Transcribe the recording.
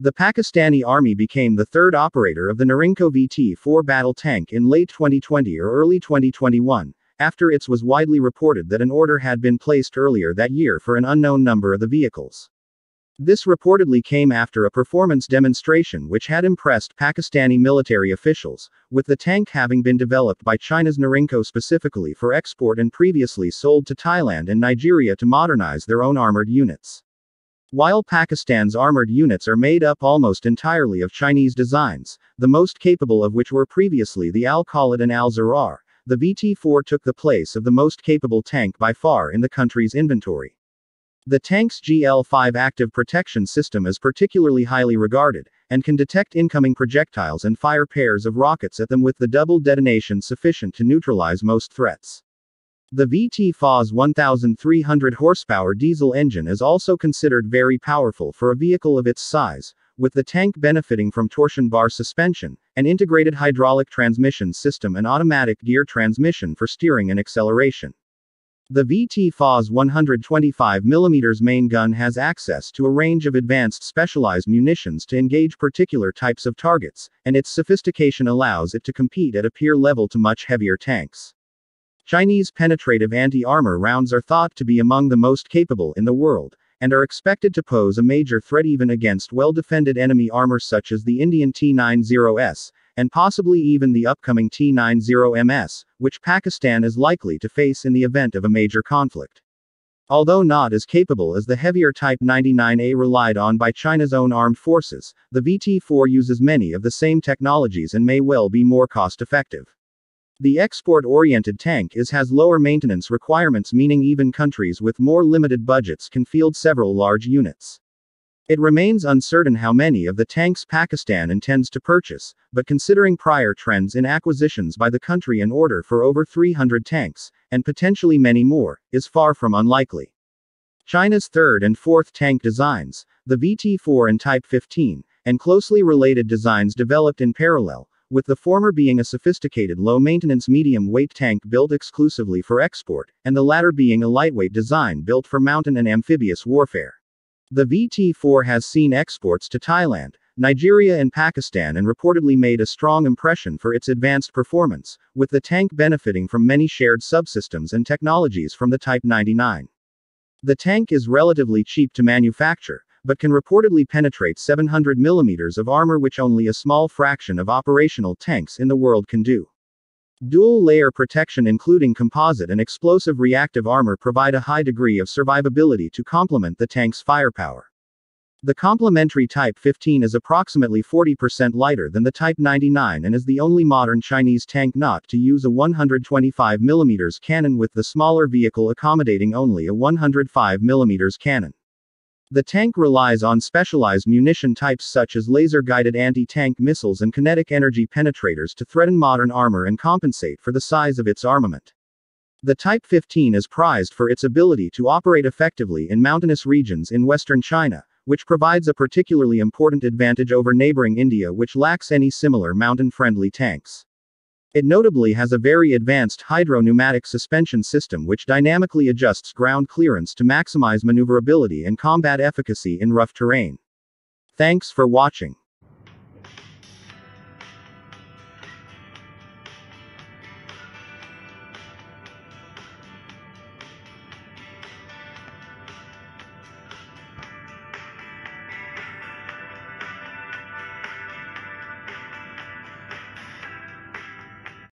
The Pakistani army became the third operator of the Norinco VT-4 battle tank in late 2020 or early 2021, after it was widely reported that an order had been placed earlier that year for an unknown number of the vehicles. This reportedly came after a performance demonstration which had impressed Pakistani military officials, with the tank having been developed by China's Norinco specifically for export and previously sold to Thailand and Nigeria to modernize their own armored units. While Pakistan's armored units are made up almost entirely of Chinese designs, the most capable of which were previously the Al Khalid and Al Zarrar, the VT-4 took the place of the most capable tank by far in the country's inventory. The tank's GL5 active protection system is particularly highly regarded, and can detect incoming projectiles and fire pairs of rockets at them with the double detonation sufficient to neutralize most threats. The VT-4's 1,300 horsepower diesel engine is also considered very powerful for a vehicle of its size, with the tank benefiting from torsion bar suspension, an integrated hydraulic transmission system and automatic gear transmission for steering and acceleration. The VT-4's 125mm main gun has access to a range of advanced specialized munitions to engage particular types of targets, and its sophistication allows it to compete at a peer level to much heavier tanks. Chinese penetrative anti-armor rounds are thought to be among the most capable in the world, and are expected to pose a major threat even against well-defended enemy armor such as the Indian T-90S, and possibly even the upcoming T-90MS, which Pakistan is likely to face in the event of a major conflict. Although not as capable as the heavier Type 99A relied on by China's own armed forces, the VT-4 uses many of the same technologies and may well be more cost-effective. The export-oriented tank is has lower maintenance requirements meaning even countries with more limited budgets can field several large units. It remains uncertain how many of the tanks Pakistan intends to purchase, but considering prior trends in acquisitions by the country an order for over 300 tanks, and potentially many more, is far from unlikely. China's third and fourth tank designs, the VT-4 and Type 15, and closely related designs developed in parallel, with the former being a sophisticated low-maintenance medium-weight tank built exclusively for export, and the latter being a lightweight design built for mountain and amphibious warfare. The VT-4 has seen exports to Thailand, Nigeria and Pakistan and reportedly made a strong impression for its advanced performance, with the tank benefiting from many shared subsystems and technologies from the Type 99. The tank is relatively cheap to manufacture, but can reportedly penetrate 700 mm of armor which only a small fraction of operational tanks in the world can do. Dual layer protection including composite and explosive reactive armor provide a high degree of survivability to complement the tank's firepower. The complementary Type 15 is approximately 40% lighter than the Type 99 and is the only modern Chinese tank not to use a 125mm cannon with the smaller vehicle accommodating only a 105mm cannon. The tank relies on specialized munition types such as laser-guided anti-tank missiles and kinetic energy penetrators to threaten modern armor and compensate for the size of its armament. The Type 15 is prized for its ability to operate effectively in mountainous regions in western China, which provides a particularly important advantage over neighboring India which lacks any similar mountain-friendly tanks. It notably has a very advanced hydro-pneumatic suspension system which dynamically adjusts ground clearance to maximize maneuverability and combat efficacy in rough terrain. Thanks for watching.